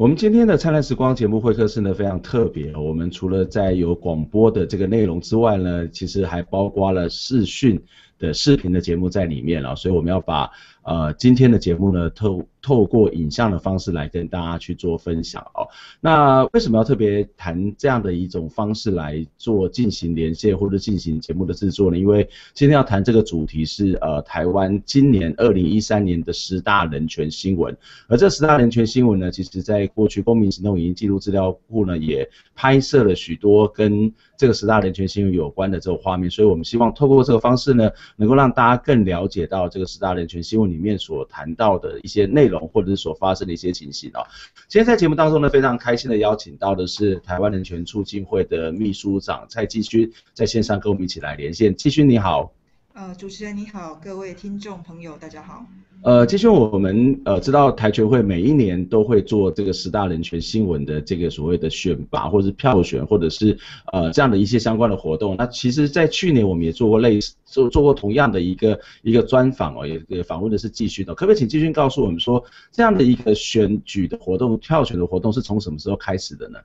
我们今天的灿烂时光节目会客室呢非常特别，我们除了在有广播的这个内容之外呢，其实还包括了视讯的视频的节目在里面了，所以我们要把呃今天的节目呢透透过影像的方式来跟大家去做分享哦。那为什么要特别谈这样的一种方式来做进行连线或者进行节目的制作呢？因为今天要谈这个主题是呃台湾今年二零一三年的十大人权新闻，而这十大人权新闻呢，其实在过去公民行动影音记录资料库呢也拍摄了许多跟这个十大人权新闻有关的这个画面，所以我们希望透过这个方式呢，能够让大家更了解到这个十大人权新闻里面所谈到的一些内容或者是所发生的一些情形哦。今天在节目当中呢，非常开心的邀请到的是台湾人权促进会的秘书长蔡继勋，在线上跟我们一起来连线。继勋你好。呃，主持人你好，各位听众朋友大家好。呃，继续我们呃知道台球会每一年都会做这个十大人权新闻的这个所谓的选拔，或者是票选，或者是呃这样的一些相关的活动。那其实，在去年我们也做过类似做做过同样的一个一个专访哦，也也访问的是继续的。可不可以请继续告诉我们说，这样的一个选举的活动、票选的活动是从什么时候开始的呢？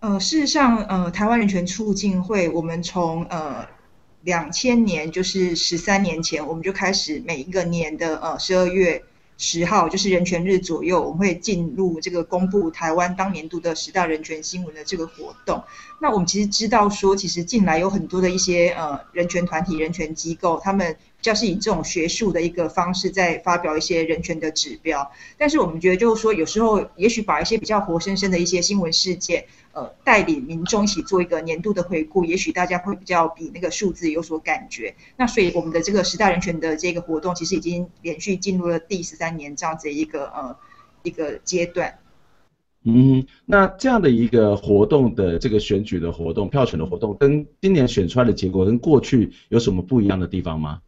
呃，事实上，呃，台湾人权促进会，我们从呃。两千年就是十三年前，我们就开始每一个年的呃十二月十号，就是人权日左右，我们会进入这个公布台湾当年度的十大人权新闻的这个活动。那我们其实知道说，其实近来有很多的一些呃人权团体、人权机构，他们就是以这种学术的一个方式在发表一些人权的指标。但是我们觉得就是说，有时候也许把一些比较活生生的一些新闻事件。呃，带领民众一起做一个年度的回顾，也许大家会比较比那个数字有所感觉。那所以我们的这个十大人权的这个活动，其实已经连续进入了第十三年这样子一个呃一个阶段。嗯，那这样的一个活动的这个选举的活动、票选的活动，跟今年选出来的结果跟过去有什么不一样的地方吗？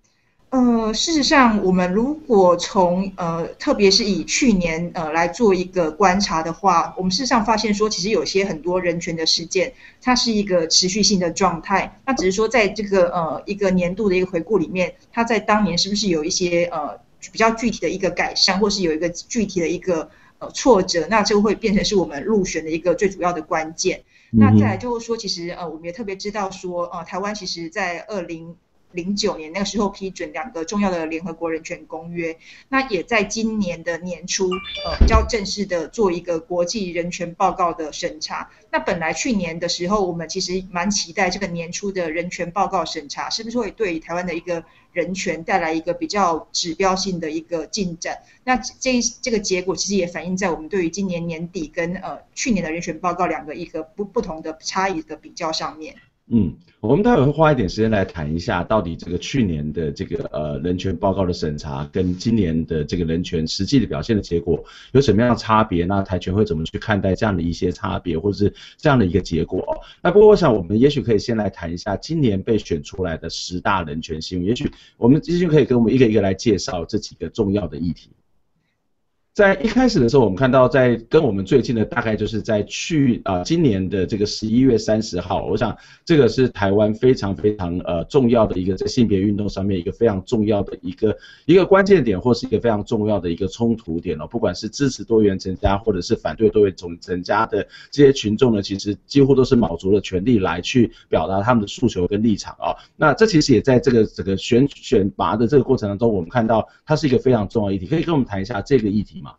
呃，事实上，我们如果从呃，特别是以去年呃来做一个观察的话，我们事实上发现说，其实有些很多人权的事件，它是一个持续性的状态。那只是说，在这个呃一个年度的一个回顾里面，它在当年是不是有一些呃比较具体的一个改善，或是有一个具体的一个呃挫折，那就会变成是我们入选的一个最主要的关键。那再来就是说，其实呃，我们也特别知道说，呃，台湾其实在二零。零九年那个时候批准两个重要的联合国人权公约，那也在今年的年初，呃，比较正式的做一个国际人权报告的审查。那本来去年的时候，我们其实蛮期待这个年初的人权报告审查，是不是会对台湾的一个人权带来一个比较指标性的一个进展？那这这个结果其实也反映在我们对于今年年底跟呃去年的人权报告两个一个不不同的差异的比较上面。嗯，我们待会会花一点时间来谈一下，到底这个去年的这个呃人权报告的审查跟今年的这个人权实际的表现的结果有什么样的差别？那台权会怎么去看待这样的一些差别，或者是这样的一个结果？那不过我想，我们也许可以先来谈一下今年被选出来的十大人权新闻，也许我们继续可以跟我们一个一个来介绍这几个重要的议题。在一开始的时候，我们看到在跟我们最近的大概就是在去啊今年的这个十一月三十号，我想这个是台湾非常非常呃重要的一个在性别运动上面一个非常重要的一个一个关键点，或是一个非常重要的一个冲突点哦。不管是支持多元成家，或者是反对多元种成家的这些群众呢，其实几乎都是卯足了全力来去表达他们的诉求跟立场啊。那这其实也在这个整个选选拔的这个过程当中，我们看到它是一个非常重要议题，可以跟我们谈一下这个议题吗。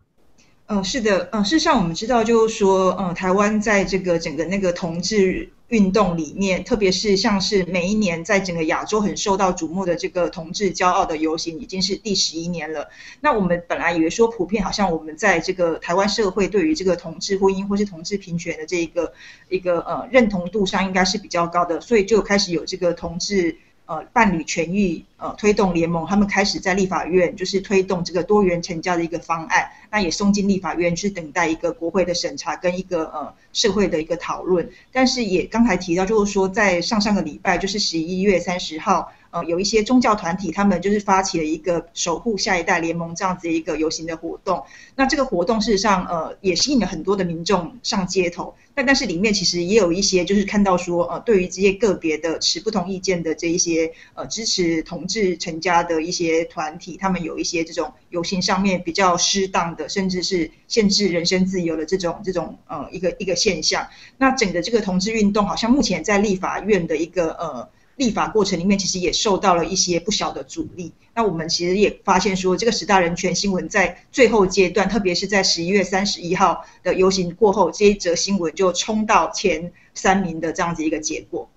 嗯，是的，嗯，事实上我们知道，就是说，嗯，台湾在这个整个那个同志运动里面，特别是像是每一年在整个亚洲很受到瞩目的这个同志骄傲的游行，已经是第十一年了。那我们本来以为说，普遍好像我们在这个台湾社会对于这个同志婚姻或是同志平权的这一个一个呃认同度上，应该是比较高的，所以就开始有这个同志。呃，伴侣权益呃推动联盟，他们开始在立法院就是推动这个多元成交的一个方案，那也送进立法院去等待一个国会的审查跟一个呃社会的一个讨论。但是也刚才提到，就是说在上上个礼拜，就是十一月三十号，呃有一些宗教团体，他们就是发起了一个守护下一代联盟这样子一个游行的活动。那这个活动事实上呃也吸引了很多的民众上街头。但但是里面其实也有一些就是看到说呃对于这些个别的持不同意见的这一些呃支持同志成家的一些团体，他们有一些这种游行上面比较适当的，甚至是限制人身自由的这种这种呃一个一个现象。那整个这个同志运动好像目前在立法院的一个呃。立法过程里面，其实也受到了一些不小的阻力。那我们其实也发现说，这个十大人权新闻在最后阶段，特别是在十一月三十一号的游行过后，这一则新闻就冲到前三名的这样子一个结果。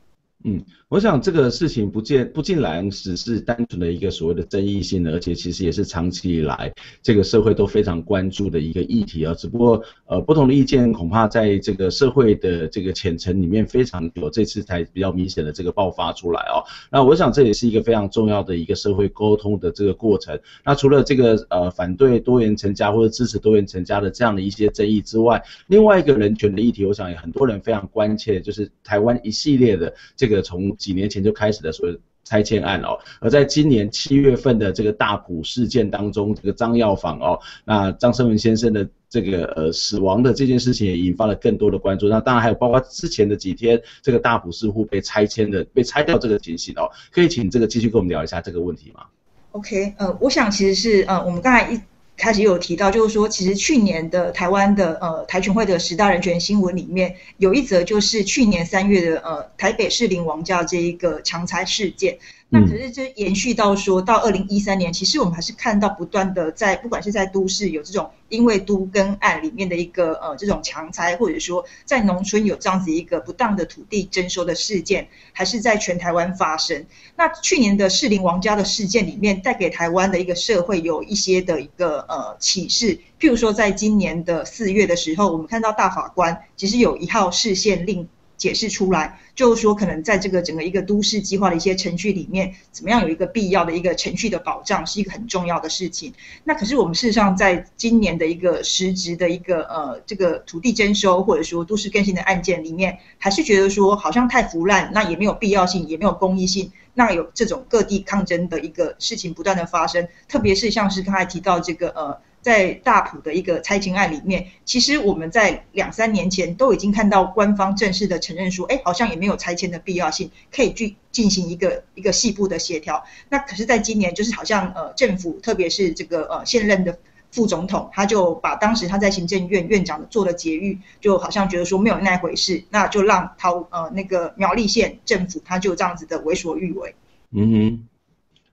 嗯。我想这个事情不见不尽然只是单纯的一个所谓的争议性，而且其实也是长期以来这个社会都非常关注的一个议题啊。只不过呃不同的意见恐怕在这个社会的这个浅层里面非常久，这次才比较明显的这个爆发出来哦。那我想这也是一个非常重要的一个社会沟通的这个过程。那除了这个呃反对多元成家或者支持多元成家的这样的一些争议之外，另外一个人权的议题，我想也很多人非常关切，就是台湾一系列的这个从几年前就开始的所谓拆迁案哦，而在今年七月份的这个大埔事件当中，这个张药房哦，那张生文先生的这个呃死亡的这件事情也引发了更多的关注。那当然还有包括之前的几天，这个大埔似乎被拆迁的被拆掉这个情形哦，可以请这个继续跟我们聊一下这个问题吗？OK，呃，我想其实是呃我们刚才一。开始有提到，就是说，其实去年的台湾的呃台全会的十大人权新闻里面，有一则就是去年三月的呃台北市林王家这一个强拆事件。那可是这延续到说到二零一三年，其实我们还是看到不断的在不管是在都市有这种因为都跟案里面的一个呃这种强拆，或者说在农村有这样子一个不当的土地征收的事件，还是在全台湾发生。那去年的士林王家的事件里面，带给台湾的一个社会有一些的一个呃启示，譬如说在今年的四月的时候，我们看到大法官其实有一号视线令。解释出来，就是说，可能在这个整个一个都市计划的一些程序里面，怎么样有一个必要的一个程序的保障，是一个很重要的事情。那可是我们事实上在今年的一个实质的一个呃这个土地征收或者说都市更新的案件里面，还是觉得说好像太腐烂，那也没有必要性，也没有公益性，那有这种各地抗争的一个事情不断的发生，特别是像是刚才提到这个呃。在大埔的一个拆迁案里面，其实我们在两三年前都已经看到官方正式的承认说，哎，好像也没有拆迁的必要性，可以去进行一个一个细部的协调。那可是，在今年就是好像呃政府，特别是这个呃现任的副总统，他就把当时他在行政院院长做的节育，就好像觉得说没有那回事，那就让桃呃那个苗栗县政府他就这样子的为所欲为。嗯哼。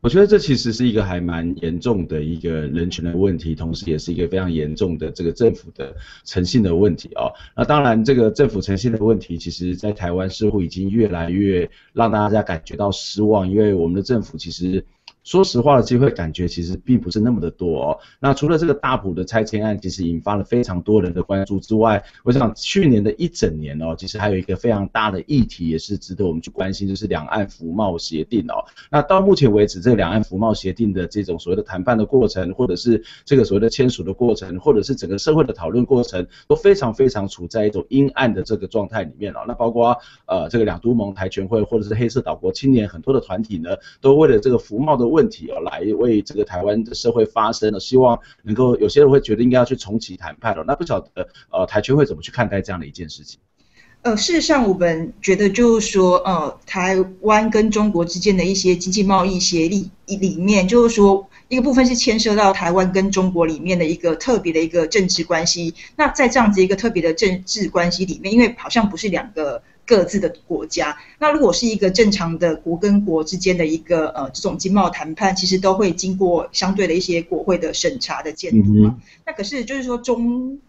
我觉得这其实是一个还蛮严重的一个人权的问题，同时也是一个非常严重的这个政府的诚信的问题啊。那当然，这个政府诚信的问题，其实在台湾似乎已经越来越让大家感觉到失望，因为我们的政府其实。说实话的机会感觉其实并不是那么的多哦。那除了这个大埔的拆迁案，其实引发了非常多人的关注之外，我想去年的一整年哦，其实还有一个非常大的议题也是值得我们去关心，就是两岸服贸协定哦。那到目前为止，这个两岸服贸协定的这种所谓的谈判的过程，或者是这个所谓的签署的过程，或者是整个社会的讨论过程，都非常非常处在一种阴暗的这个状态里面哦。那包括呃这个两都盟台全会，或者是黑色岛国青年很多的团体呢，都为了这个服贸的问题哦，来为这个台湾的社会发声了，希望能够有些人会觉得应该要去重启谈判了。那不晓得呃台区会怎么去看待这样的一件事情？呃，事实上我们觉得就是说，呃，台湾跟中国之间的一些经济贸易协议里面，就是说一个部分是牵涉到台湾跟中国里面的一个特别的一个政治关系。那在这样子一个特别的政治关系里面，因为好像不是两个。各自的国家，那如果是一个正常的国跟国之间的一个呃这种经贸谈判，其实都会经过相对的一些国会的审查的监督嘛。那可是就是说中。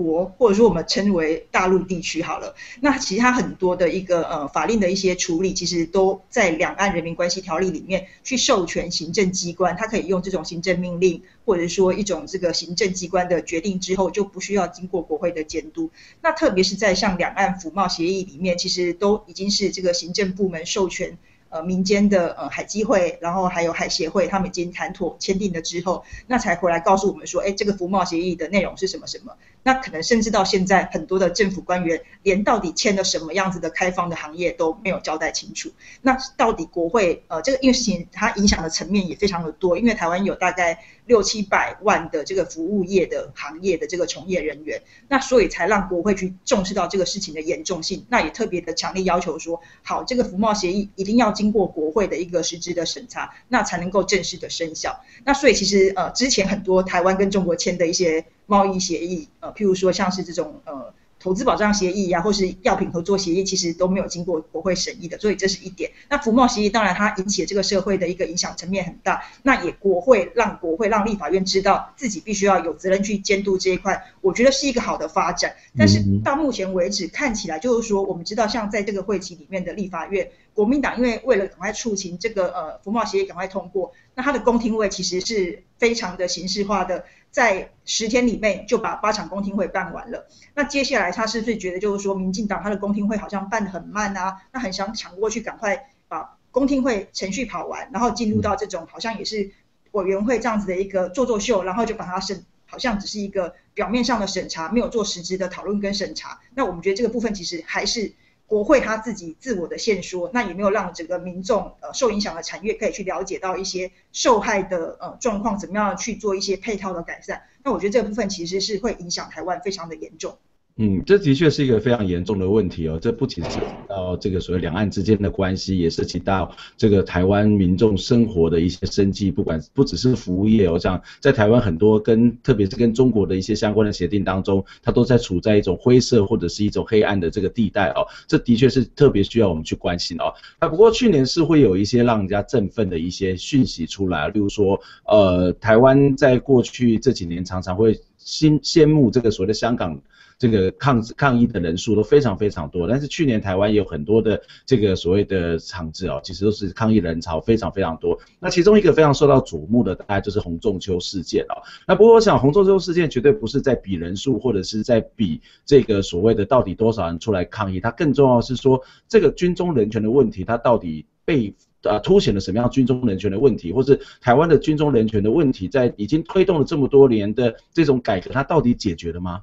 国或者说我们称为大陆地区好了，那其他很多的一个呃法令的一些处理，其实都在两岸人民关系条例里面去授权行政机关，它可以用这种行政命令或者说一种这个行政机关的决定之后，就不需要经过国会的监督。那特别是在像两岸服贸协议里面，其实都已经是这个行政部门授权。呃民间的呃海基会，然后还有海协会，他们已经谈妥签订了之后，那才回来告诉我们说，哎，这个服贸协议的内容是什么什么？那可能甚至到现在，很多的政府官员连到底签了什么样子的开放的行业都没有交代清楚。那到底国会呃这个因为事情它影响的层面也非常的多，因为台湾有大概六七百万的这个服务业的行业的这个从业人员，那所以才让国会去重视到这个事情的严重性，那也特别的强烈要求说，好，这个服贸协议一定要经过国会的一个实质的审查，那才能够正式的生效。那所以其实呃之前很多台湾跟中国签的一些。贸易协议，呃，譬如说像是这种呃投资保障协议呀，或是药品合作协议，其实都没有经过国会审议的，所以这是一点。那服贸协议当然它引起这个社会的一个影响层面很大，那也国会让国会让立法院知道自己必须要有责任去监督这一块，我觉得是一个好的发展。但是到目前为止看起来就是说，我们知道像在这个会期里面的立法院，国民党因为为了赶快促请这个呃服贸协议赶快通过，那它的公听会其实是非常的形式化的。在十天里面就把八场公听会办完了。那接下来他是不是觉得就是说，民进党他的公听会好像办得很慢啊？那很想抢过去，赶快把公听会程序跑完，然后进入到这种好像也是委员会这样子的一个做做秀，然后就把它审，好像只是一个表面上的审查，没有做实质的讨论跟审查。那我们觉得这个部分其实还是。国会他自己自我的限说，那也没有让整个民众呃受影响的产业可以去了解到一些受害的呃状况，怎么样去做一些配套的改善？那我觉得这部分其实是会影响台湾非常的严重。嗯，这的确是一个非常严重的问题哦。这不仅涉及到这个所谓两岸之间的关系，也涉及到这个台湾民众生活的一些生计。不管不只是服务业哦，像在台湾很多跟特别是跟中国的一些相关的协定当中，它都在处在一种灰色或者是一种黑暗的这个地带哦。这的确是特别需要我们去关心哦。那不过去年是会有一些让人家振奋的一些讯息出来，例如说，呃，台湾在过去这几年常常会心羡慕这个所谓的香港。这个抗抗议的人数都非常非常多，但是去年台湾有很多的这个所谓的场子哦，其实都是抗议人潮非常非常多。那其中一个非常受到瞩目的，大概就是洪仲秋事件哦。那不过我想洪仲秋事件绝对不是在比人数，或者是在比这个所谓的到底多少人出来抗议，它更重要是说这个军中人权的问题，它到底被呃凸显了什么样军中人权的问题，或是台湾的军中人权的问题，在已经推动了这么多年的这种改革，它到底解决了吗？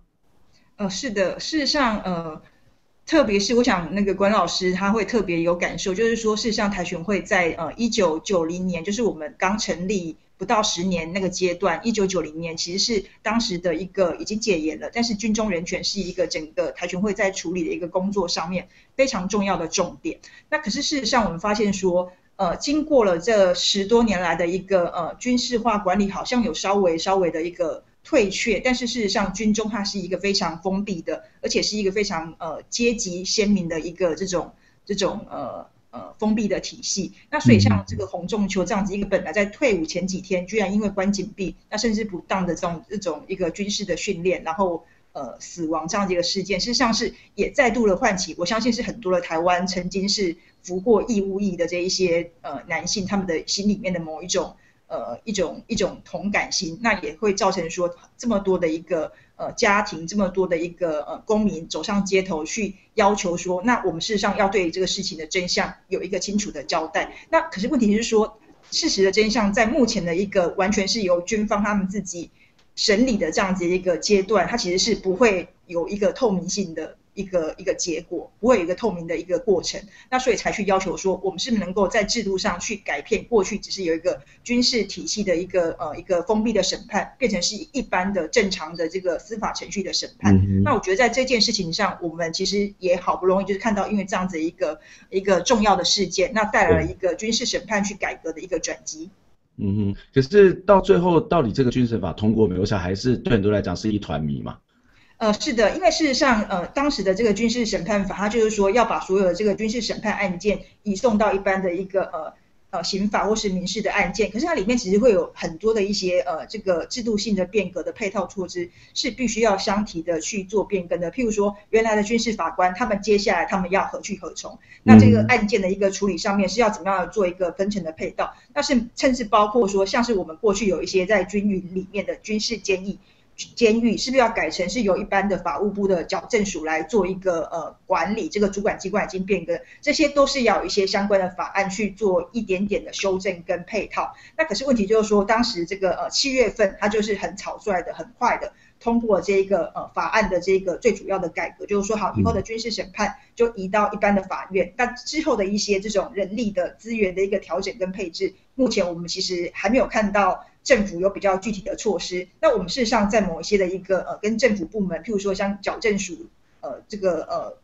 呃，是的，事实上，呃，特别是我想那个关老师他会特别有感受，就是说，事实上台选会在呃一九九零年，就是我们刚成立不到十年那个阶段，一九九零年其实是当时的一个已经戒严了，但是军中人权是一个整个台选会在处理的一个工作上面非常重要的重点。那可是事实上我们发现说，呃，经过了这十多年来的一个呃军事化管理，好像有稍微稍微的一个。退却，但是事实上，军中它是一个非常封闭的，而且是一个非常呃阶级鲜明的一个这种这种呃呃封闭的体系。那所以像这个洪仲秋这样子一个本来在退伍前几天，居然因为关紧闭，那甚至不当的这种这种一个军事的训练，然后呃死亡这样的一个事件，事实上是也再度的唤起，我相信是很多的台湾曾经是服过义务役的这一些呃男性他们的心里面的某一种。呃，一种一种同感心，那也会造成说这么多的一个呃家庭，这么多的一个呃公民走上街头去要求说，那我们事实上要对这个事情的真相有一个清楚的交代。那可是问题是说，事实的真相在目前的一个完全是由军方他们自己审理的这样子一个阶段，它其实是不会有一个透明性的。一个一个结果不会有一个透明的一个过程，那所以才去要求说，我们是不是能够在制度上去改变过去只是有一个军事体系的一个呃一个封闭的审判，变成是一般的正常的这个司法程序的审判。那我觉得在这件事情上，我们其实也好不容易就是看到，因为这样子一个一个重要的事件，那带来了一个军事审判去改革的一个转机。嗯哼，可是到最后到底这个军事法通过没有？我想还是对很多来讲是一团迷嘛。呃，是的，因为事实上，呃，当时的这个军事审判法，它就是说要把所有的这个军事审判案件移送到一般的一个呃呃刑法或是民事的案件。可是它里面其实会有很多的一些呃这个制度性的变革的配套措施，是必须要相提的去做变更的。譬如说，原来的军事法官，他们接下来他们要何去何从？那这个案件的一个处理上面是要怎么样做一个分层的配套？那是甚至包括说，像是我们过去有一些在军营里面的军事监狱。监狱是不是要改成是由一般的法务部的矫正署来做一个呃管理？这个主管机关已经变更，这些都是要有一些相关的法案去做一点点的修正跟配套。那可是问题就是说，当时这个呃七月份，它就是很草率的、很快的通过这个呃法案的这个最主要的改革，就是说好以后的军事审判就移到一般的法院。那之后的一些这种人力的资源的一个调整跟配置，目前我们其实还没有看到。政府有比较具体的措施，那我们事实上在某一些的一个呃跟政府部门，譬如说像矫正署呃这个呃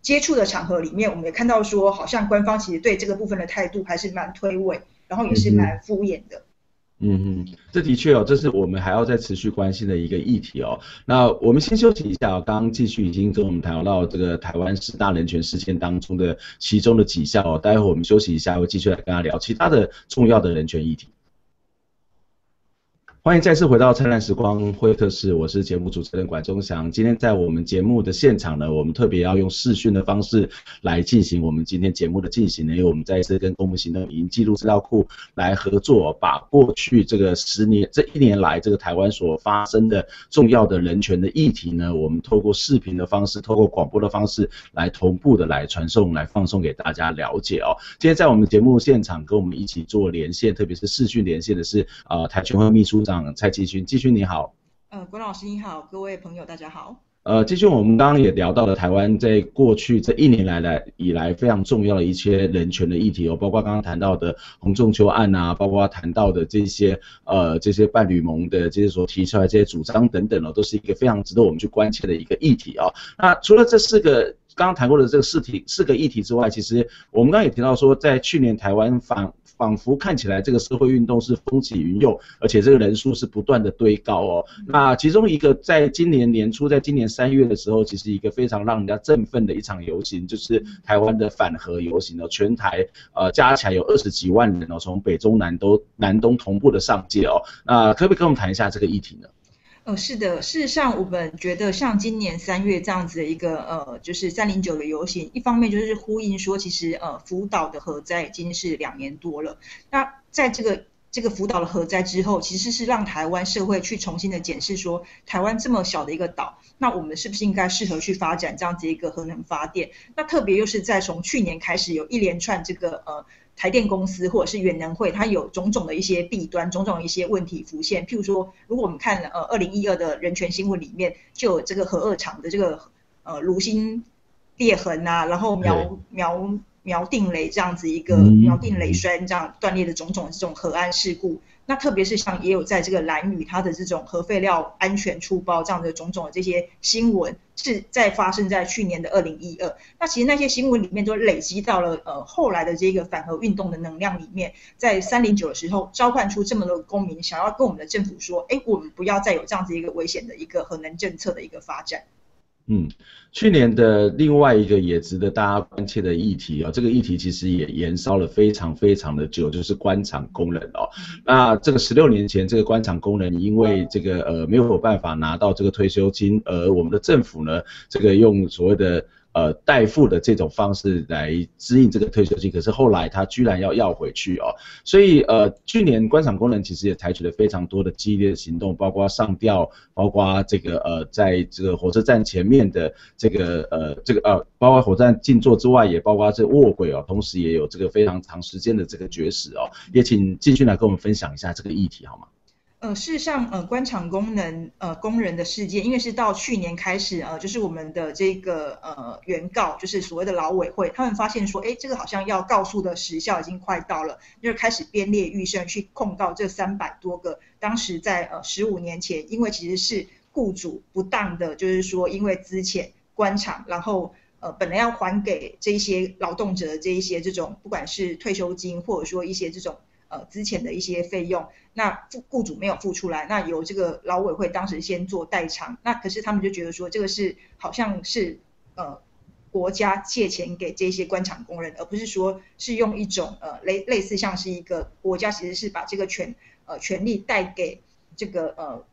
接触的场合里面，我们也看到说，好像官方其实对这个部分的态度还是蛮推诿，然后也是蛮敷衍的。嗯嗯，这的确哦，这是我们还要再持续关心的一个议题哦。那我们先休息一下哦，刚刚继续已经跟我们谈到这个台湾十大人权事件当中的其中的几项哦，待会我们休息一下，会继续来跟他聊其他的重要的人权议题。欢迎再次回到灿烂时光会客室，我是节目主持人管中祥。今天在我们节目的现场呢，我们特别要用视讯的方式来进行我们今天节目的进行呢，因为我们再一次跟公募行动影音记录资料库来合作，把过去这个十年这一年来这个台湾所发生的重要的人权的议题呢，我们透过视频的方式，透过广播的方式来同步的来传送、来放送给大家了解哦。今天在我们节目现场跟我们一起做连线，特别是视讯连线的是呃台全会秘书长。蔡继勋，继勋你好。呃，关老师你好，各位朋友大家好。呃，继续我们刚刚也聊到了台湾在过去这一年来来以来非常重要的一些人权的议题哦，包括刚刚谈到的洪仲秋案啊，包括谈到的这些呃这些伴侣盟的这些所提出来这些主张等等哦，都是一个非常值得我们去关切的一个议题哦。那除了这四个刚刚谈过的这个四题四个议题之外，其实我们刚刚也提到说，在去年台湾反仿佛看起来这个社会运动是风起云涌，而且这个人数是不断的堆高哦。那其中一个在今年年初，在今年三月的时候，其实一个非常让人家振奋的一场游行，就是台湾的反核游行哦。全台呃加起来有二十几万人哦，从北中南都南东同步的上街哦。那可不可以跟我们谈一下这个议题呢？呃，是的，事实上，我们觉得像今年三月这样子的一个呃，就是三零九的游行，一方面就是呼应说，其实呃，福岛的核灾已经是两年多了。那在这个这个福岛的核灾之后，其实是让台湾社会去重新的检视说，台湾这么小的一个岛，那我们是不是应该适合去发展这样子一个核能发电？那特别又是在从去年开始有一连串这个呃。台电公司或者是远能会，它有种种的一些弊端，种种一些问题浮现。譬如说，如果我们看呃二零一二的人权新闻里面，就有这个核二厂的这个呃炉心裂痕啊，然后苗苗苗定雷这样子一个苗定雷栓这样断裂的种种这种核安事故。那特别是像也有在这个蓝屿，它的这种核废料安全出包这样的种种的这些新闻，是在发生在去年的二零一二。那其实那些新闻里面都累积到了呃后来的这个反核运动的能量里面，在三零九的时候召唤出这么多公民，想要跟我们的政府说，哎，我们不要再有这样子一个危险的一个核能政策的一个发展。嗯，去年的另外一个也值得大家关切的议题啊，这个议题其实也延烧了非常非常的久，就是官场工人哦。那这个十六年前，这个官场工人因为这个呃没有办法拿到这个退休金，而我们的政府呢，这个用所谓的。呃，代付的这种方式来支应这个退休金，可是后来他居然要要回去哦，所以呃，去年官场工人其实也采取了非常多的激烈的行动，包括上吊，包括这个呃，在这个火车站前面的这个呃这个呃，包括火车站静坐之外，也包括这卧轨哦，同时也有这个非常长时间的这个绝食哦，也请继续来跟我们分享一下这个议题好吗？呃，事实上，呃，官场功能，呃，工人的事件，因为是到去年开始，呃，就是我们的这个呃原告，就是所谓的劳委会，他们发现说，哎，这个好像要告诉的时效已经快到了，就是开始编列预算去控告这三百多个当时在呃十五年前，因为其实是雇主不当的，就是说因为资遣官场，然后呃本来要还给这一些劳动者的这一些这种，不管是退休金或者说一些这种。呃，之前的一些费用，那付雇主没有付出来，那由这个劳委会当时先做代偿，那可是他们就觉得说，这个是好像是呃国家借钱给这些官场工人，而不是说是用一种呃类类似像是一个国家其实是把这个权呃权利带给这个呃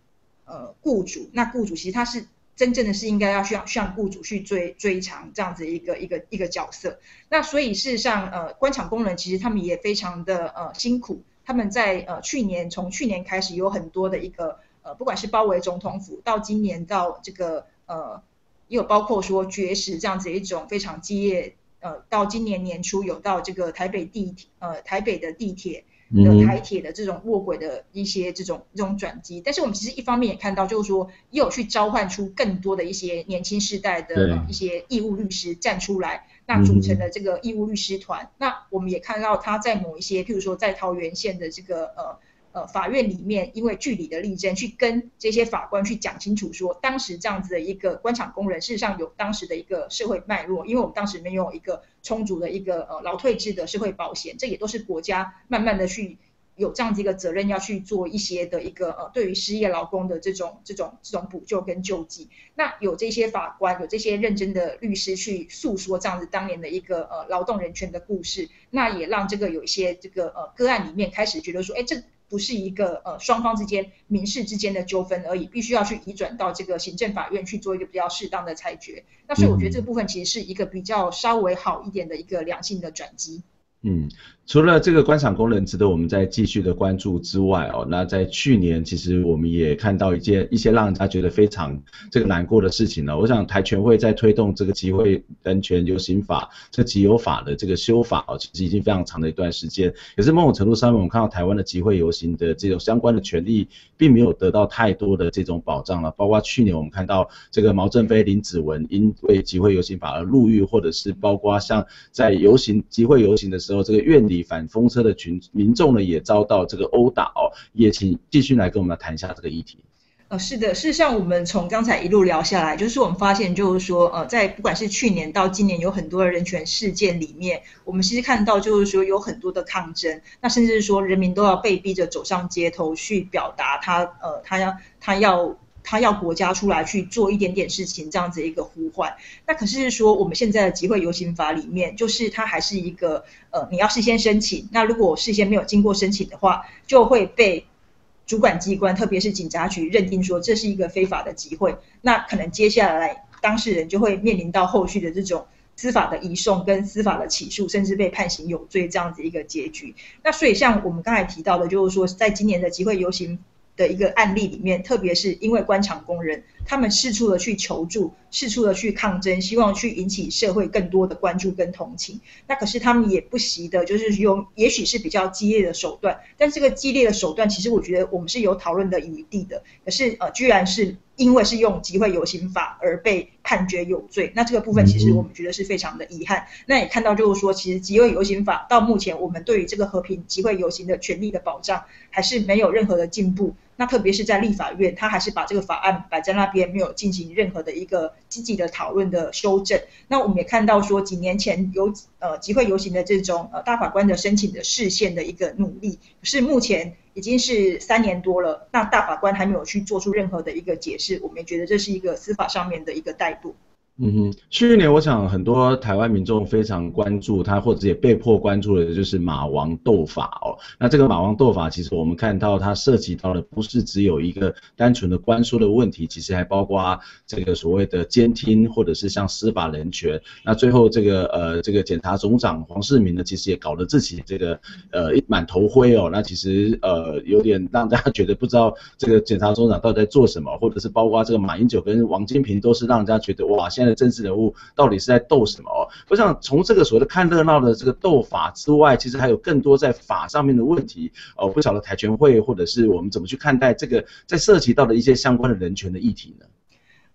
呃雇主，那雇主其实他是。真正的是应该要需要向雇主去追追偿这样子一个一个一个角色。那所以事实上，呃，官场工人其实他们也非常的呃辛苦。他们在呃去年从去年开始有很多的一个呃，不管是包围总统府，到今年到这个呃，也有包括说绝食这样子一种非常激烈，呃，到今年年初有到这个台北地铁，呃，台北的地铁。的台铁的这种卧轨的一些这种这种转机，但是我们其实一方面也看到，就是说也有去召唤出更多的一些年轻世代的一些义务律师站出来，那组成的这个义务律师团。那我们也看到他在某一些，譬如说在桃园县的这个呃。呃，法院里面因为据理的力争，去跟这些法官去讲清楚，说当时这样子的一个官场工人，事实上有当时的一个社会脉络，因为我们当时没有一个充足的一个呃劳退制的社会保险，这也都是国家慢慢的去有这样子一个责任要去做一些的一个呃对于失业劳工的这种这种这种补救跟救济。那有这些法官，有这些认真的律师去诉说这样子当年的一个呃劳动人权的故事，那也让这个有一些这个呃个案里面开始觉得说，哎这。不是一个呃双方之间民事之间的纠纷而已，必须要去移转到这个行政法院去做一个比较适当的裁决。那所以我觉得这部分其实是一个比较稍微好一点的一个良性的转机。嗯，除了这个官场功能值得我们再继续的关注之外哦，那在去年其实我们也看到一件一些让人家觉得非常这个难过的事情呢。我想台全会在推动这个集会人权游行法这集邮法的这个修法哦，其实已经非常长的一段时间，也是某种程度上面我们看到台湾的集会游行的这种相关的权利并没有得到太多的这种保障了。包括去年我们看到这个毛振飞、林子文因为集会游行法而入狱，或者是包括像在游行集会游行的时候。后，这个院里反风车的群民众呢，也遭到这个殴打哦。也请继续来跟我们来谈一下这个议题。呃，是的，事实上，我们从刚才一路聊下来，就是我们发现，就是说，呃，在不管是去年到今年，有很多的人权事件里面，我们其实看到，就是说，有很多的抗争，那甚至是说，人民都要被逼着走上街头去表达他，呃，他要，他要。他要国家出来去做一点点事情，这样子一个呼唤。那可是说，我们现在的集会游行法里面，就是它还是一个呃，你要事先申请。那如果事先没有经过申请的话，就会被主管机关，特别是警察局认定说这是一个非法的集会。那可能接下来当事人就会面临到后续的这种司法的移送跟司法的起诉，甚至被判刑有罪这样子一个结局。那所以像我们刚才提到的，就是说在今年的集会游行。的一个案例里面，特别是因为官场工人，他们四处的去求助，四处的去抗争，希望去引起社会更多的关注跟同情。那可是他们也不惜的，就是用也许是比较激烈的手段，但这个激烈的手段，其实我觉得我们是有讨论的余地的。可是呃，居然是。因为是用集会游行法而被判决有罪，那这个部分其实我们觉得是非常的遗憾。那也看到就是说，其实集会游行法到目前，我们对于这个和平集会游行的权利的保障还是没有任何的进步。那特别是在立法院，他还是把这个法案摆在那边，没有进行任何的一个积极的讨论的修正。那我们也看到说，几年前有呃集会游行的这种呃大法官的申请的视线的一个努力，是目前。已经是三年多了，那大法官还没有去做出任何的一个解释，我们也觉得这是一个司法上面的一个怠惰。嗯哼，去年我想很多台湾民众非常关注他，或者也被迫关注的，就是马王斗法哦。那这个马王斗法，其实我们看到它涉及到的不是只有一个单纯的官说的问题，其实还包括这个所谓的监听，或者是像司法人权。那最后这个呃这个检察总长黄世明呢，其实也搞得自己这个呃一满头灰哦。那其实呃有点让大家觉得不知道这个检察总长到底在做什么，或者是包括这个马英九跟王金平都是让人家觉得哇现的政治人物到底是在斗什么哦？我想从这个所谓的看热闹的这个斗法之外，其实还有更多在法上面的问题。哦，不晓得台全会或者是我们怎么去看待这个在涉及到的一些相关的人权的议题呢？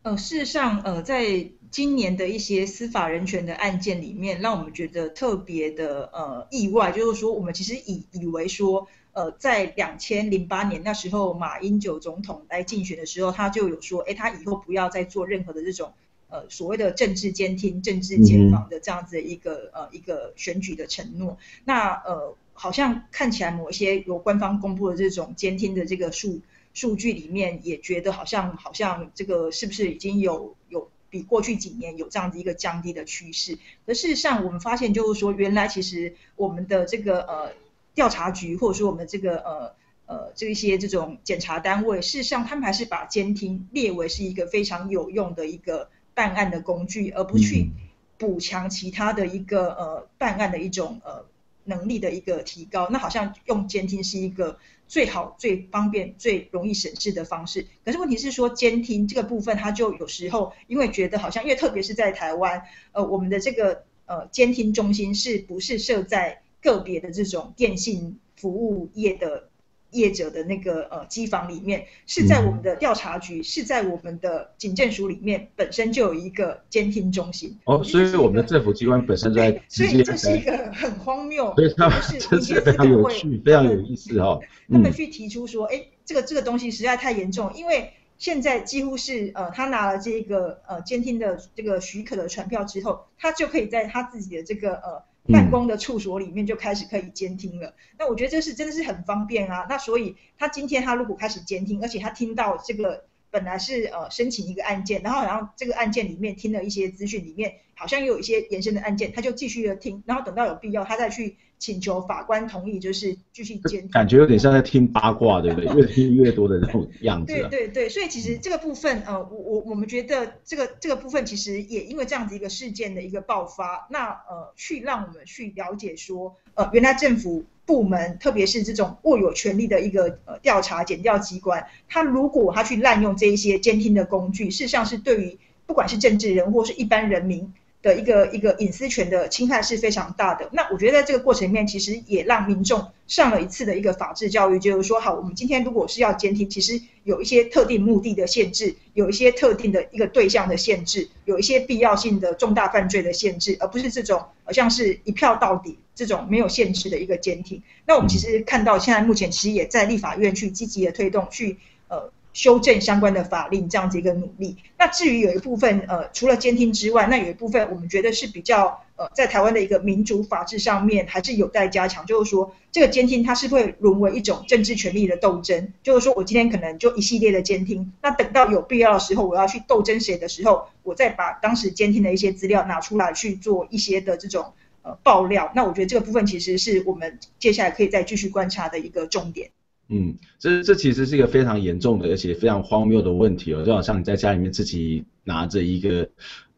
呃，事实上，呃，在今年的一些司法人权的案件里面，让我们觉得特别的呃意外，就是说我们其实以以为说，呃，在两千零八年那时候马英九总统来竞选的时候，他就有说，哎，他以后不要再做任何的这种。呃，所谓的政治监听、政治监防的这样子的一个呃一个选举的承诺，那呃好像看起来某一些有官方公布的这种监听的这个数数据里面，也觉得好像好像这个是不是已经有有比过去几年有这样子一个降低的趋势？可事实上，我们发现就是说，原来其实我们的这个呃调查局或者说我们这个呃呃这一些这种检查单位，事实上他们还是把监听列为是一个非常有用的一个。办案的工具，而不去补强其他的一个呃办案的一种呃能力的一个提高，那好像用监听是一个最好、最方便、最容易省事的方式。可是问题是说，监听这个部分，它就有时候因为觉得好像，因为特别是在台湾，呃，我们的这个呃监听中心是不是设在个别的这种电信服务业的？业者的那个呃机房里面，是在我们的调查局，是在我们的警政署里面，本身就有一个监听中心。哦，所以我们的政府机关本身在，所以这是一个很荒谬，所以他们真是非常有趣，非常有意思哦。他们去提出说，哎，这个这个东西实在太严重，因为现在几乎是呃，他拿了这个呃监听的这个许可的传票之后，他就可以在他自己的这个呃。办公的处所里面就开始可以监听了，那我觉得这是真的是很方便啊。那所以他今天他如果开始监听，而且他听到这个本来是呃申请一个案件，然后然后这个案件里面听了一些资讯，里面好像又有一些延伸的案件，他就继续的听，然后等到有必要他再去。请求法官同意，就是继续监听，感觉有点像在听八卦，对不对？越听越多的那种样子。对对对，所以其实这个部分，呃，我我我们觉得这个这个部分，其实也因为这样子一个事件的一个爆发，那呃，去让我们去了解说，呃，原来政府部门，特别是这种握有权力的一个呃调查检调机关，他如果他去滥用这一些监听的工具，事实上是对于不管是政治人或是一般人民。的一个一个隐私权的侵害是非常大的。那我觉得在这个过程里面，其实也让民众上了一次的一个法治教育，就是说，好，我们今天如果是要监听，其实有一些特定目的的限制，有一些特定的一个对象的限制，有一些必要性的重大犯罪的限制，而不是这种好像是一票到底这种没有限制的一个监听。那我们其实看到现在目前其实也在立法院去积极的推动去呃。修正相关的法令，这样子一个努力。那至于有一部分，呃，除了监听之外，那有一部分我们觉得是比较，呃，在台湾的一个民主法治上面还是有待加强。就是说，这个监听它是会沦为一种政治权力的斗争。就是说我今天可能就一系列的监听，那等到有必要的时候，我要去斗争谁的时候，我再把当时监听的一些资料拿出来去做一些的这种呃爆料。那我觉得这个部分其实是我们接下来可以再继续观察的一个重点。嗯，这这其实是一个非常严重的，而且非常荒谬的问题哦，就好像你在家里面自己拿着一个。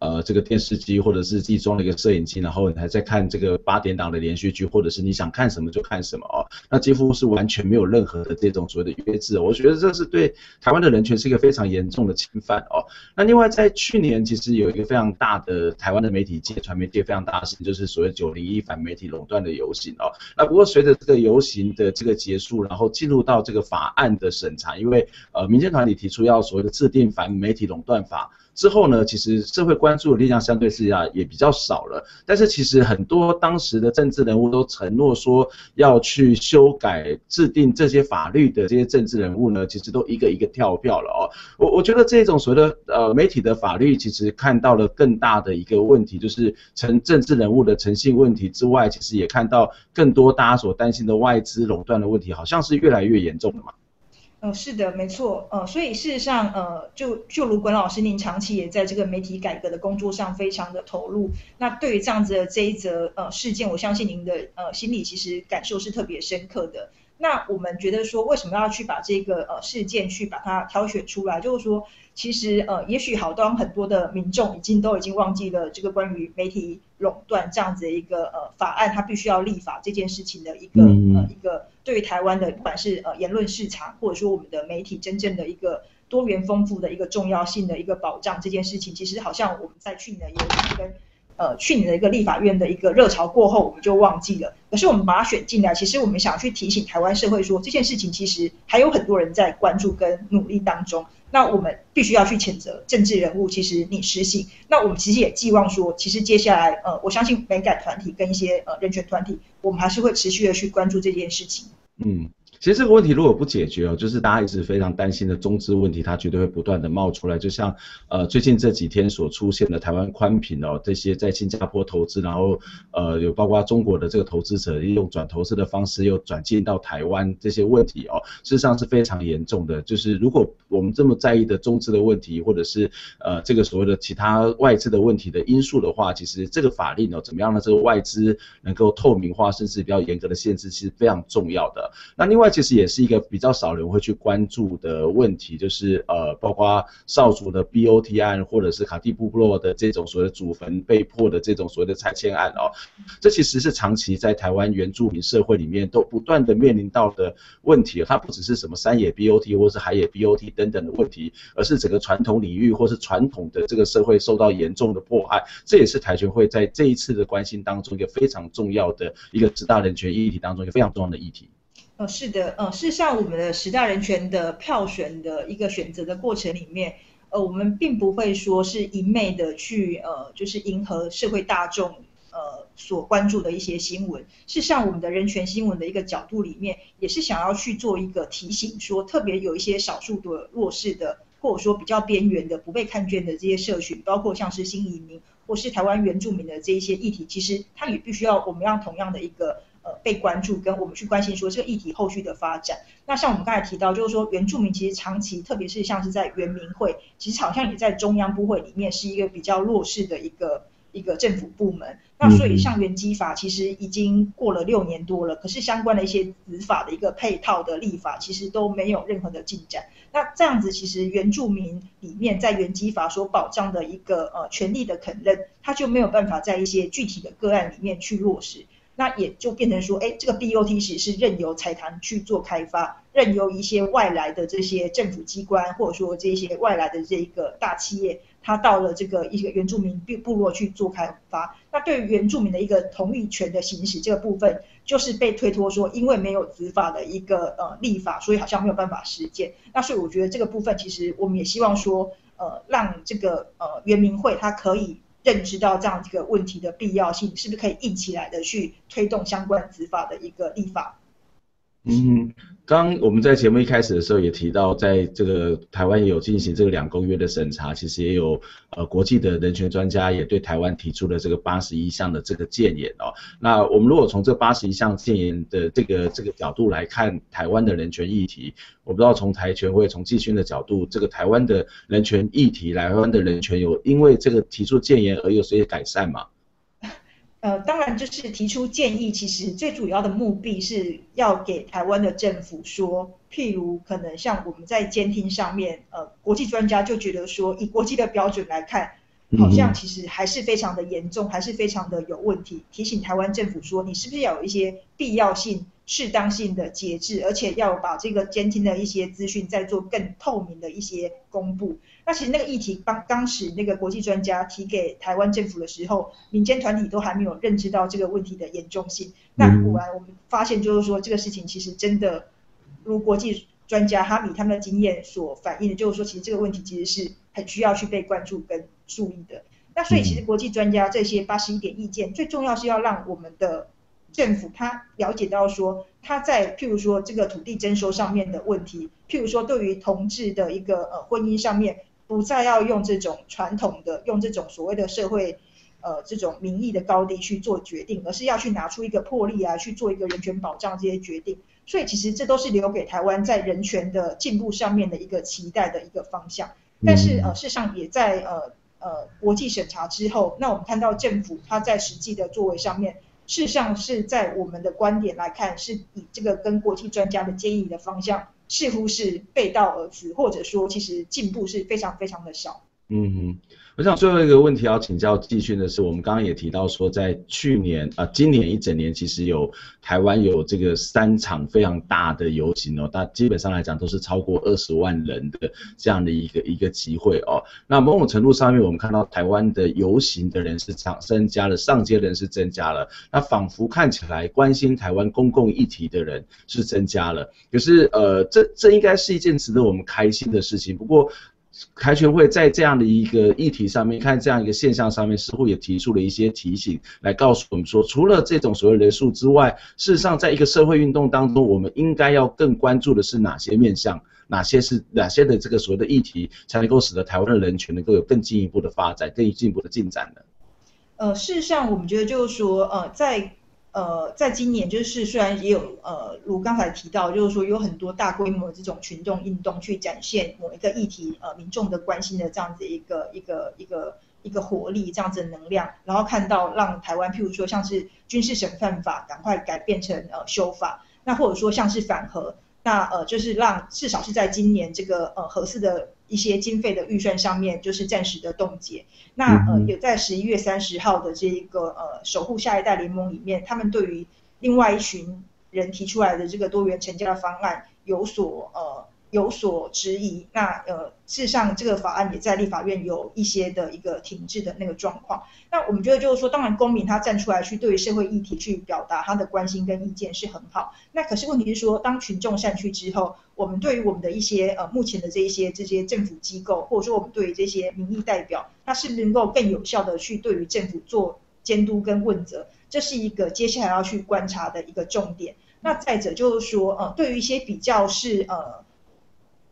呃，这个电视机或者是自己装了一个摄影机，然后你还在看这个八点档的连续剧，或者是你想看什么就看什么哦，那几乎是完全没有任何的这种所谓的约制。我觉得这是对台湾的人权是一个非常严重的侵犯哦。那另外在去年其实有一个非常大的台湾的媒体界、传媒界非常大的事情，就是所谓九零一反媒体垄断的游行哦。那不过随着这个游行的这个结束，然后进入到这个法案的审查，因为呃民间团体提出要所谓的制定反媒体垄断法。之后呢，其实社会关注的力量相对是啊也比较少了。但是其实很多当时的政治人物都承诺说要去修改制定这些法律的这些政治人物呢，其实都一个一个跳票了哦。我我觉得这种所谓的呃媒体的法律，其实看到了更大的一个问题，就是成政治人物的诚信问题之外，其实也看到更多大家所担心的外资垄断的问题，好像是越来越严重了嘛。呃，是的，没错，呃，所以事实上，呃，就就如管老师您长期也在这个媒体改革的工作上非常的投入，那对于这样子的这一则呃事件，我相信您的呃心里其实感受是特别深刻的。那我们觉得说，为什么要去把这个呃事件去把它挑选出来？就是说，其实呃，也许好多很多的民众已经都已经忘记了这个关于媒体垄断这样子的一个呃法案，它必须要立法这件事情的一个呃一个对于台湾的不管是呃言论市场，或者说我们的媒体真正的一个多元丰富的一个重要性的一个保障这件事情，其实好像我们在去年也跟。呃，去年的一个立法院的一个热潮过后，我们就忘记了。可是我们把它选进来，其实我们想去提醒台湾社会说，这件事情其实还有很多人在关注跟努力当中。那我们必须要去谴责政治人物，其实你失信。那我们其实也寄望说，其实接下来，呃，我相信美感团体跟一些呃人权团体，我们还是会持续的去关注这件事情。嗯。其实这个问题如果不解决哦，就是大家一直非常担心的中资问题，它绝对会不断的冒出来。就像呃最近这几天所出现的台湾宽频哦，这些在新加坡投资，然后呃有包括中国的这个投资者利用转投资的方式又转进到台湾这些问题哦，事实上是非常严重的。就是如果我们这么在意的中资的问题，或者是呃这个所谓的其他外资的问题的因素的话，其实这个法令哦怎么样呢？这个外资能够透明化，甚至比较严格的限制，其实非常重要的。那另外。外，其实也是一个比较少人会去关注的问题，就是呃，包括少主的 BOT 案，或者是卡蒂布布洛的这种所谓的祖坟被迫的这种所谓的拆迁案哦，这其实是长期在台湾原住民社会里面都不断的面临到的问题。它不只是什么山野 BOT 或是海野 BOT 等等的问题，而是整个传统领域或是传统的这个社会受到严重的迫害。这也是台全会在这一次的关心当中一个非常重要的一个十大人权议题当中一个非常重要的议题。呃，是的，呃，事实上，我们的十大人权的票选的一个选择的过程里面，呃，我们并不会说是一昧的去，呃，就是迎合社会大众，呃，所关注的一些新闻。事实上，我们的人权新闻的一个角度里面，也是想要去做一个提醒，说特别有一些少数的弱势的，或者说比较边缘的、不被看见的这些社群，包括像是新移民或是台湾原住民的这一些议题，其实它也必须要我们要同样的一个。呃，被关注跟我们去关心说这个议题后续的发展。那像我们刚才提到，就是说原住民其实长期，特别是像是在原民会，其实好像也在中央部会里面是一个比较弱势的一个一个政府部门。那所以像原基法其实已经过了六年多了，可是相关的一些执法的一个配套的立法，其实都没有任何的进展。那这样子，其实原住民里面在原基法所保障的一个呃权利的肯认，他就没有办法在一些具体的个案里面去落实。那也就变成说，哎，这个 BOT 其实是任由财团去做开发，任由一些外来的这些政府机关，或者说这些外来的这一个大企业，它到了这个一个原住民部部落去做开发。那对于原住民的一个同意权的行使这个部分，就是被推脱说，因为没有执法的一个呃立法，所以好像没有办法实践。那所以我觉得这个部分，其实我们也希望说，呃，让这个呃原民会它可以。认知到这样一个问题的必要性，是不是可以一起来的去推动相关执法的一个立法？嗯。刚我们在节目一开始的时候也提到，在这个台湾也有进行这个两公约的审查，其实也有呃国际的人权专家也对台湾提出了这个八十一项的这个建言哦。那我们如果从这八十一项建言的这个这个角度来看台湾的人权议题，我不知道从台全会从季勋的角度，这个台湾的人权议题，台湾的人权有因为这个提出建言而有所改善吗？呃，当然就是提出建议，其实最主要的目的是要给台湾的政府说，譬如可能像我们在监听上面，呃，国际专家就觉得说，以国际的标准来看，好像其实还是非常的严重，还是非常的有问题。提醒台湾政府说，你是不是要有一些必要性、适当性的节制，而且要把这个监听的一些资讯再做更透明的一些公布。那其实那个议题当当时那个国际专家提给台湾政府的时候，民间团体都还没有认知到这个问题的严重性。那果然我们发现，就是说这个事情其实真的，如国际专家哈米他们的经验所反映的，就是说其实这个问题其实是很需要去被关注跟注意的。那所以其实国际专家这些八十一点意见，最重要是要让我们的政府他了解到说，他在譬如说这个土地征收上面的问题，譬如说对于同志的一个呃婚姻上面。不再要用这种传统的，用这种所谓的社会，呃，这种民意的高低去做决定，而是要去拿出一个魄力啊，去做一个人权保障这些决定。所以其实这都是留给台湾在人权的进步上面的一个期待的一个方向。但是呃，事实上也在呃呃国际审查之后，那我们看到政府它在实际的作为上面，事实上是在我们的观点来看，是以这个跟国际专家的建议的方向。似乎是背道而驰，或者说其实进步是非常非常的少。嗯。我想最后一个问题要请教季训的是，我们刚刚也提到说，在去年啊，今年一整年其实有台湾有这个三场非常大的游行哦，但基本上来讲都是超过二十万人的这样的一个一个集会哦。那某种程度上面，我们看到台湾的游行的人是增增加了，上街人是增加了，那仿佛看起来关心台湾公共议题的人是增加了。可是呃，这这应该是一件值得我们开心的事情。不过。台全会在这样的一个议题上面，看这样一个现象上面，似乎也提出了一些提醒，来告诉我们说，除了这种所谓人数之外，事实上，在一个社会运动当中，我们应该要更关注的是哪些面向，哪些是哪些的这个所谓的议题，才能够使得台湾的人权能够有更进一步的发展，更进一步的进展呢？呃，事实上，我们觉得就是说，呃，在呃，在今年就是虽然也有呃，如刚才提到，就是说有很多大规模这种群众运动去展现某一个议题，呃，民众的关心的这样子一个一个一个一个活力，这样子的能量，然后看到让台湾譬如说像是军事审判法赶快改变成呃修法，那或者说像是反核，那呃就是让至少是在今年这个呃合适的一些经费的预算上面，就是暂时的冻结。那呃也在十一月三十号的这一个呃守护下一代联盟里面，他们对于另外一群人提出来的这个多元成家的方案有所呃。有所质疑，那呃，事实上这个法案也在立法院有一些的一个停滞的那个状况。那我们觉得就是说，当然公民他站出来去对于社会议题去表达他的关心跟意见是很好。那可是问题是说，当群众散去之后，我们对于我们的一些呃目前的这一些这些政府机构，或者说我们对于这些民意代表，他是不是能够更有效的去对于政府做监督跟问责？这是一个接下来要去观察的一个重点。那再者就是说，呃，对于一些比较是呃。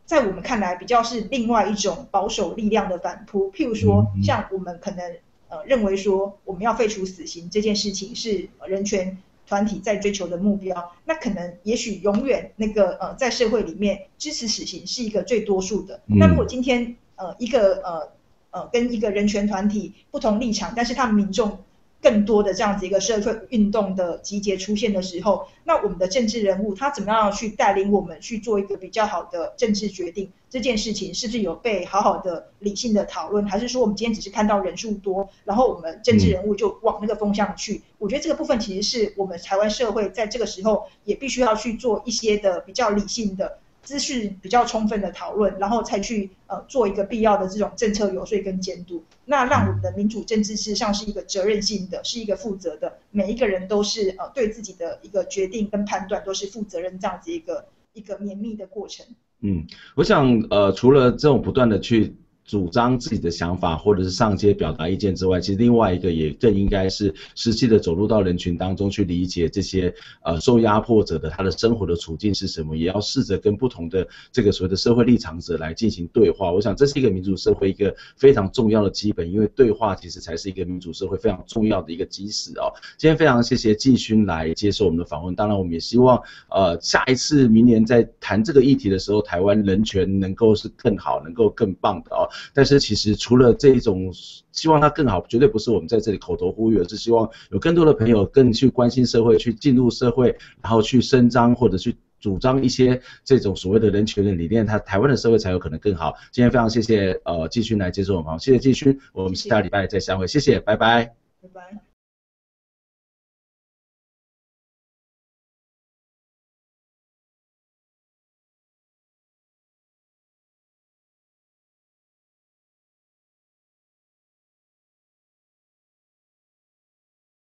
在我们看来，比较是另外一种保守力量的反扑。譬如说，像我们可能呃认为说，我们要废除死刑这件事情是人权团体在追求的目标。那可能也许永远那个呃在社会里面支持死刑是一个最多数的。那如果今天呃一个呃呃跟一个人权团体不同立场，但是他们民众。更多的这样子一个社会运动的集结出现的时候，那我们的政治人物他怎么样去带领我们去做一个比较好的政治决定？这件事情是不是有被好好的理性的讨论？还是说我们今天只是看到人数多，然后我们政治人物就往那个风向去？我觉得这个部分其实是我们台湾社会在这个时候也必须要去做一些的比较理性的。资讯比较充分的讨论，然后才去呃做一个必要的这种政策游说跟监督，那让我们的民主政治事实上是一个责任性的，是一个负责的，每一个人都是呃对自己的一个决定跟判断都是负责任这样子一个一个绵密的过程。嗯，我想呃除了这种不断的去。主张自己的想法，或者是上街表达意见之外，其实另外一个也更应该是实际的走入到人群当中去理解这些呃受压迫者的他的生活的处境是什么，也要试着跟不同的这个所谓的社会立场者来进行对话。我想这是一个民主社会一个非常重要的基本，因为对话其实才是一个民主社会非常重要的一个基石哦。今天非常谢谢季勋来接受我们的访问，当然我们也希望呃下一次明年在谈这个议题的时候，台湾人权能够是更好，能够更棒的哦。但是其实除了这一种希望它更好，绝对不是我们在这里口头呼吁，而是希望有更多的朋友更去关心社会，去进入社会，然后去伸张或者去主张一些这种所谓的人权的理念，他台湾的社会才有可能更好。今天非常谢谢呃季勋来接受我们，谢谢季勋，我们下礼拜再相会，谢谢，拜拜，拜拜。